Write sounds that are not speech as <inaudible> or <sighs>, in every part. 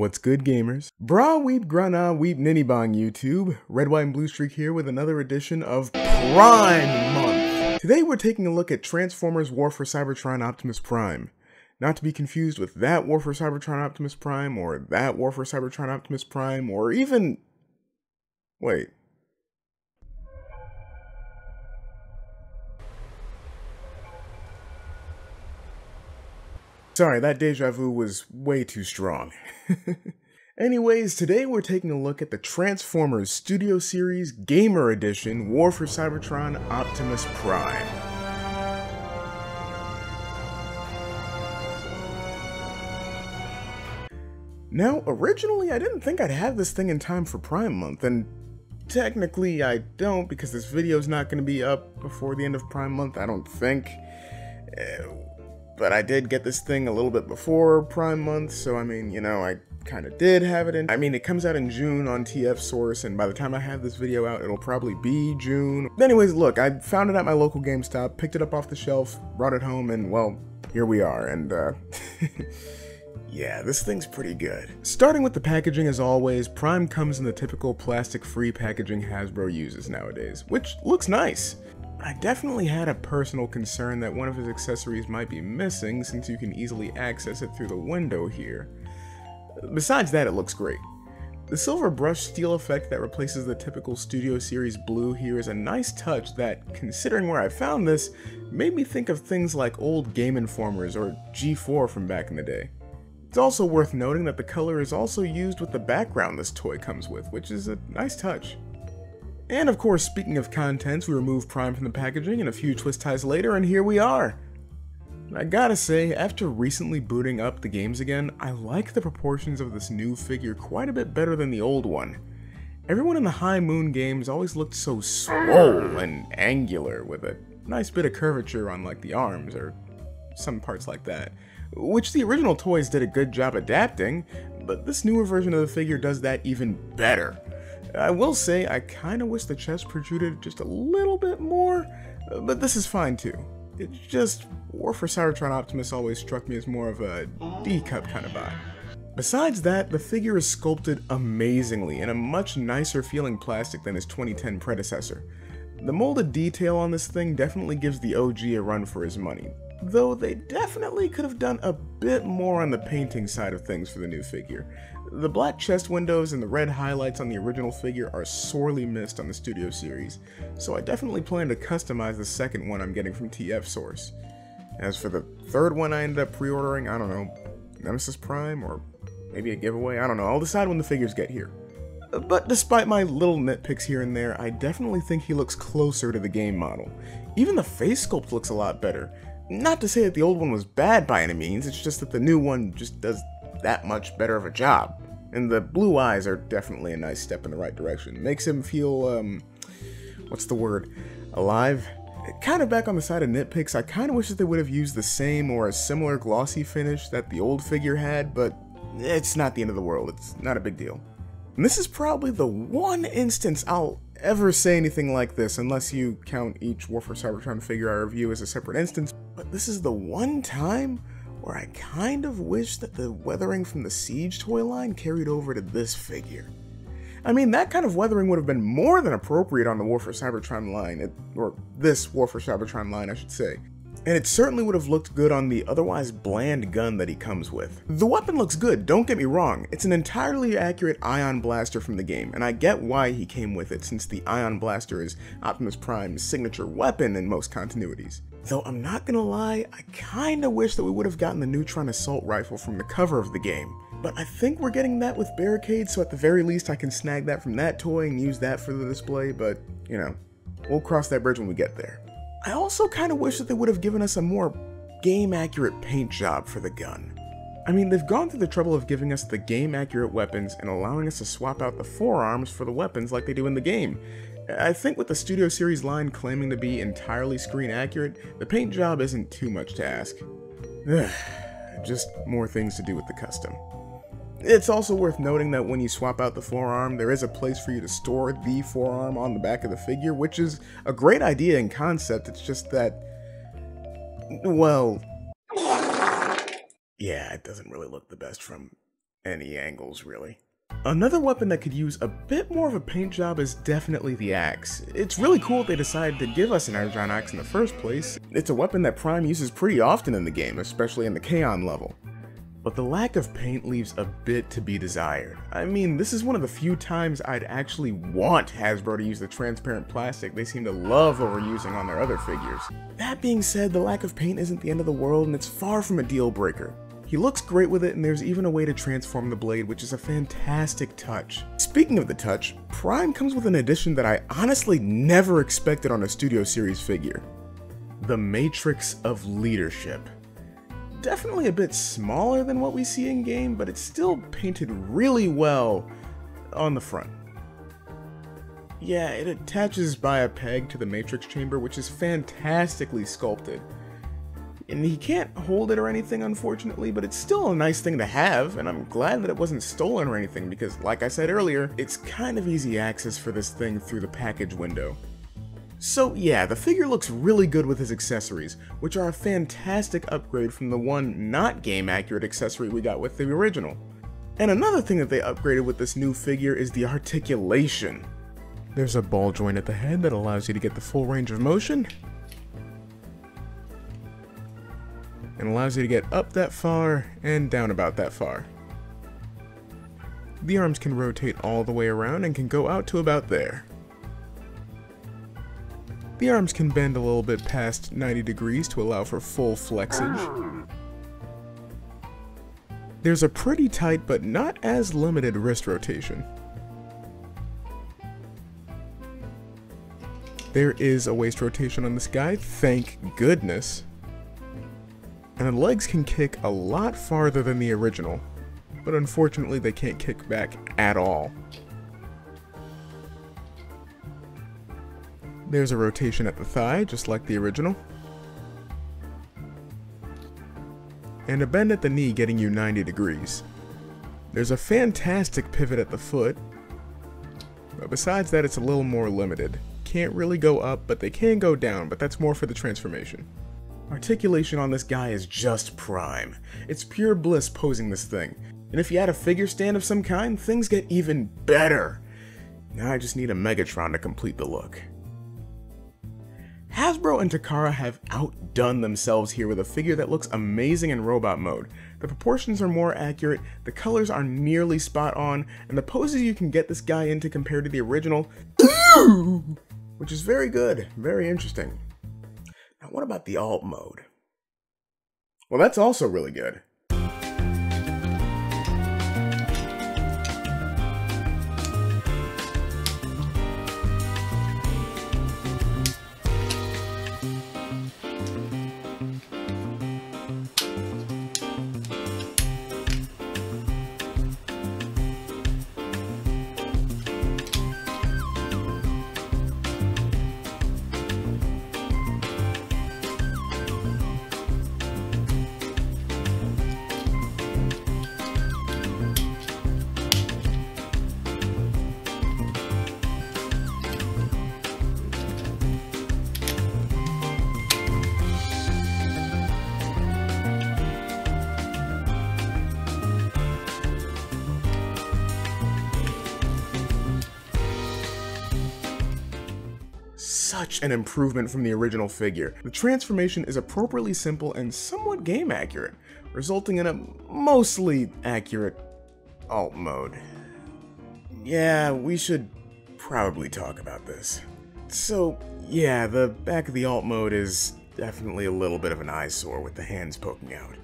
What's good, gamers? Bra weep grana weep ninny bong YouTube. Red, white, and blue streak here with another edition of Prime Month. Today we're taking a look at Transformers War for Cybertron Optimus Prime. Not to be confused with that War for Cybertron Optimus Prime, or that War for Cybertron Optimus Prime, or even... Wait. Sorry, that deja vu was way too strong. <laughs> Anyways, today we're taking a look at the Transformers Studio Series Gamer Edition War for Cybertron Optimus Prime. Now, originally I didn't think I'd have this thing in time for Prime Month, and technically I don't because this video's not going to be up before the end of Prime Month, I don't think. Uh, but I did get this thing a little bit before Prime Month, so I mean, you know, I kind of did have it in. I mean, it comes out in June on TF Source, and by the time I have this video out, it'll probably be June. But Anyways, look, I found it at my local GameStop, picked it up off the shelf, brought it home, and well, here we are, and uh... <laughs> Yeah, this thing's pretty good. Starting with the packaging as always, Prime comes in the typical plastic-free packaging Hasbro uses nowadays, which looks nice. I definitely had a personal concern that one of his accessories might be missing since you can easily access it through the window here. Besides that, it looks great. The silver brush steel effect that replaces the typical Studio Series blue here is a nice touch that, considering where I found this, made me think of things like old Game Informers or G4 from back in the day. It's also worth noting that the color is also used with the background this toy comes with, which is a nice touch. And of course, speaking of contents, we remove Prime from the packaging and a few twist ties later, and here we are! I gotta say, after recently booting up the games again, I like the proportions of this new figure quite a bit better than the old one. Everyone in the High Moon games always looked so swole and angular, with a nice bit of curvature on like the arms or some parts like that which the original toys did a good job adapting, but this newer version of the figure does that even better. I will say, I kinda wish the chest protruded just a little bit more, but this is fine too. It's just, War for Cybertron Optimus always struck me as more of a D-cup kind of vibe. Besides that, the figure is sculpted amazingly in a much nicer feeling plastic than his 2010 predecessor. The molded detail on this thing definitely gives the OG a run for his money, though they definitely could have done a bit more on the painting side of things for the new figure. The black chest windows and the red highlights on the original figure are sorely missed on the Studio series, so I definitely plan to customize the second one I'm getting from TF Source. As for the third one I ended up pre-ordering, I don't know, Nemesis Prime or maybe a giveaway, I don't know, I'll decide when the figures get here. But despite my little nitpicks here and there, I definitely think he looks closer to the game model. Even the face sculpt looks a lot better, not to say that the old one was bad by any means, it's just that the new one just does that much better of a job. And the blue eyes are definitely a nice step in the right direction. Makes him feel, um, what's the word? Alive? Kind of back on the side of nitpicks, I kind of wish that they would have used the same or a similar glossy finish that the old figure had, but it's not the end of the world, it's not a big deal. And this is probably the one instance I'll ever say anything like this unless you count each War for Cybertron figure I review as a separate instance, but this is the one time where I kind of wish that the weathering from the Siege toy line carried over to this figure. I mean, that kind of weathering would have been more than appropriate on the War for Cybertron line, or this War for Cybertron line, I should say and it certainly would have looked good on the otherwise bland gun that he comes with. The weapon looks good, don't get me wrong, it's an entirely accurate ion blaster from the game, and I get why he came with it since the ion blaster is Optimus Prime's signature weapon in most continuities. Though I'm not gonna lie, I kinda wish that we would have gotten the Neutron Assault Rifle from the cover of the game. But I think we're getting that with Barricade, so at the very least I can snag that from that toy and use that for the display, but, you know, we'll cross that bridge when we get there. I also kind of wish that they would have given us a more game accurate paint job for the gun. I mean, they've gone through the trouble of giving us the game accurate weapons and allowing us to swap out the forearms for the weapons like they do in the game. I think with the Studio Series line claiming to be entirely screen accurate, the paint job isn't too much to ask. <sighs> Just more things to do with the custom. It's also worth noting that when you swap out the forearm, there is a place for you to store the forearm on the back of the figure, which is a great idea in concept, it's just that, well, yeah, it doesn't really look the best from any angles, really. Another weapon that could use a bit more of a paint job is definitely the axe. It's really cool they decided to give us an Energon axe in the first place. It's a weapon that Prime uses pretty often in the game, especially in the Kaon level. But the lack of paint leaves a bit to be desired. I mean, this is one of the few times I'd actually want Hasbro to use the transparent plastic they seem to love overusing on their other figures. That being said, the lack of paint isn't the end of the world and it's far from a deal breaker. He looks great with it, and there's even a way to transform the blade, which is a fantastic touch. Speaking of the touch, Prime comes with an addition that I honestly never expected on a Studio Series figure. The Matrix of Leadership. Definitely a bit smaller than what we see in game, but it's still painted really well on the front. Yeah, it attaches by a peg to the matrix chamber, which is fantastically sculpted. And he can't hold it or anything, unfortunately, but it's still a nice thing to have, and I'm glad that it wasn't stolen or anything, because like I said earlier, it's kind of easy access for this thing through the package window. So yeah, the figure looks really good with his accessories, which are a fantastic upgrade from the one not game accurate accessory we got with the original. And another thing that they upgraded with this new figure is the articulation. There's a ball joint at the head that allows you to get the full range of motion, and allows you to get up that far and down about that far. The arms can rotate all the way around and can go out to about there. The arms can bend a little bit past 90 degrees to allow for full flexage. There's a pretty tight but not as limited wrist rotation. There is a waist rotation on this guy, thank goodness and the legs can kick a lot farther than the original, but unfortunately they can't kick back at all. There's a rotation at the thigh, just like the original. And a bend at the knee getting you 90 degrees. There's a fantastic pivot at the foot, but besides that it's a little more limited. Can't really go up, but they can go down, but that's more for the transformation. Articulation on this guy is just prime. It's pure bliss posing this thing. And if you add a figure stand of some kind, things get even better. Now I just need a Megatron to complete the look. Hasbro and Takara have outdone themselves here with a figure that looks amazing in robot mode. The proportions are more accurate, the colors are nearly spot on, and the poses you can get this guy into compared to the original, <laughs> which is very good, very interesting Now what about the alt mode? Well, that's also really good. Such an improvement from the original figure. The transformation is appropriately simple and somewhat game accurate, resulting in a mostly accurate alt mode. Yeah, we should probably talk about this. So, yeah, the back of the alt mode is definitely a little bit of an eyesore with the hands poking out.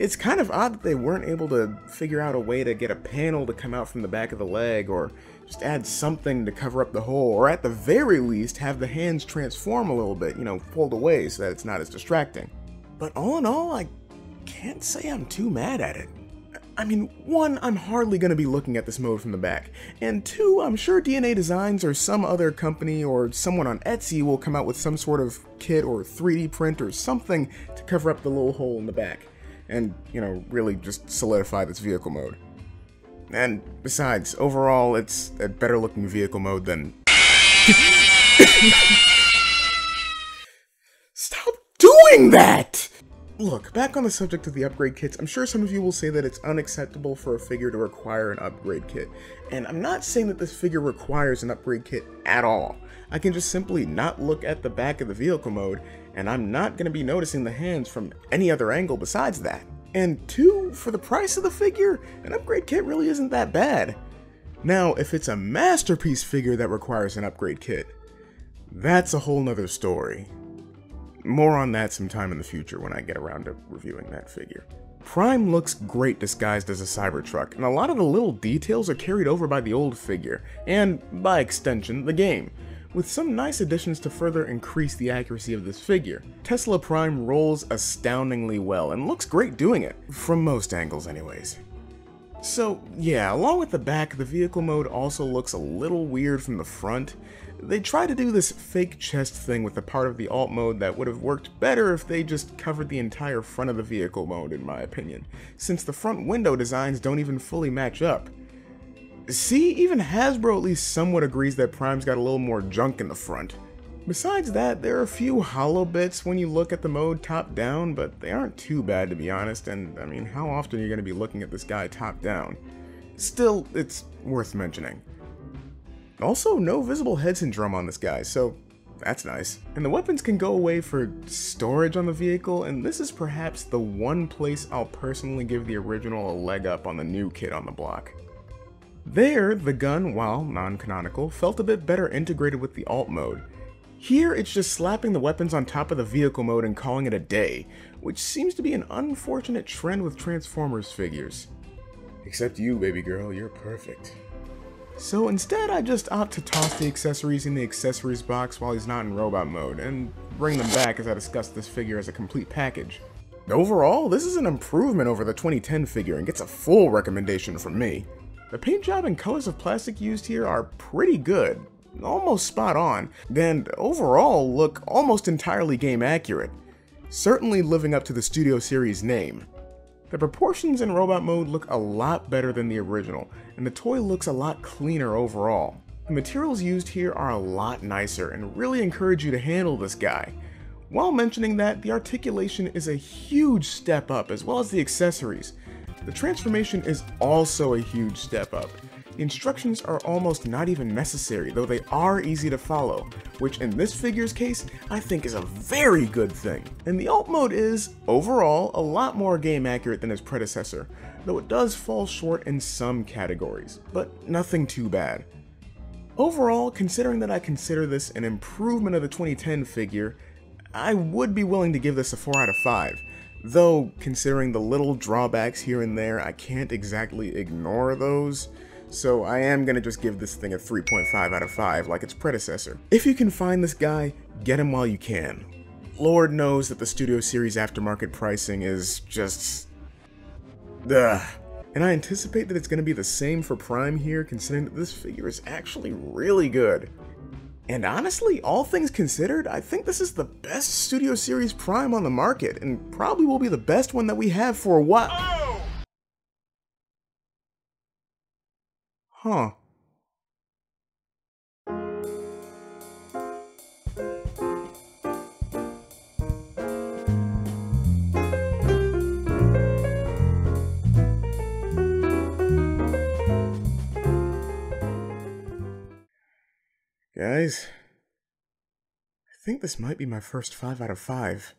It's kind of odd that they weren't able to figure out a way to get a panel to come out from the back of the leg or just add something to cover up the hole, or at the very least have the hands transform a little bit, you know, pulled away so that it's not as distracting. But all in all, I can't say I'm too mad at it. I mean, one, I'm hardly going to be looking at this mode from the back, and two, I'm sure DNA Designs or some other company or someone on Etsy will come out with some sort of kit or 3D print or something to cover up the little hole in the back, and, you know, really just solidify this vehicle mode. And besides, overall, it's a better looking vehicle mode than. <laughs> Stop doing that! Look, back on the subject of the upgrade kits, I'm sure some of you will say that it's unacceptable for a figure to require an upgrade kit. And I'm not saying that this figure requires an upgrade kit at all. I can just simply not look at the back of the vehicle mode, and I'm not going to be noticing the hands from any other angle besides that. And two, for the price of the figure, an upgrade kit really isn't that bad. Now, if it's a masterpiece figure that requires an upgrade kit, that's a whole nother story. More on that sometime in the future when I get around to reviewing that figure. Prime looks great disguised as a Cybertruck, and a lot of the little details are carried over by the old figure, and, by extension, the game, with some nice additions to further increase the accuracy of this figure. Tesla Prime rolls astoundingly well, and looks great doing it, from most angles anyways. So yeah, along with the back, the vehicle mode also looks a little weird from the front, they try to do this fake chest thing with the part of the alt mode that would have worked better if they just covered the entire front of the vehicle mode in my opinion, since the front window designs don't even fully match up. See, even Hasbro at least somewhat agrees that Prime's got a little more junk in the front. Besides that, there are a few hollow bits when you look at the mode top down, but they aren't too bad to be honest, and I mean, how often are you going to be looking at this guy top down? Still, it's worth mentioning. Also, no visible head syndrome on this guy, so that's nice. And the weapons can go away for storage on the vehicle, and this is perhaps the one place I'll personally give the original a leg up on the new kid on the block. There, the gun, while non-canonical, felt a bit better integrated with the alt mode. Here, it's just slapping the weapons on top of the vehicle mode and calling it a day, which seems to be an unfortunate trend with Transformers figures. Except you, baby girl, you're perfect. So instead I just opt to toss the accessories in the accessories box while he's not in robot mode, and bring them back as I discuss this figure as a complete package. Overall, this is an improvement over the 2010 figure and gets a full recommendation from me. The paint job and colors of plastic used here are pretty good, almost spot on, and overall look almost entirely game accurate, certainly living up to the Studio Series name. The proportions in robot mode look a lot better than the original, and the toy looks a lot cleaner overall. The materials used here are a lot nicer and really encourage you to handle this guy. While mentioning that, the articulation is a huge step up as well as the accessories. The transformation is also a huge step up. The instructions are almost not even necessary, though they are easy to follow, which in this figure's case, I think is a very good thing. And the alt mode is, overall, a lot more game accurate than its predecessor, though it does fall short in some categories, but nothing too bad. Overall, considering that I consider this an improvement of the 2010 figure, I would be willing to give this a 4 out of 5, though considering the little drawbacks here and there, I can't exactly ignore those. So I am gonna just give this thing a 3.5 out of 5 like its predecessor. If you can find this guy, get him while you can. Lord knows that the Studio Series aftermarket pricing is just... Ugh. And I anticipate that it's going to be the same for Prime here, considering that this figure is actually really good. And honestly, all things considered, I think this is the best Studio Series Prime on the market, and probably will be the best one that we have for a while. Oh! Huh. Guys, I think this might be my first 5 out of 5.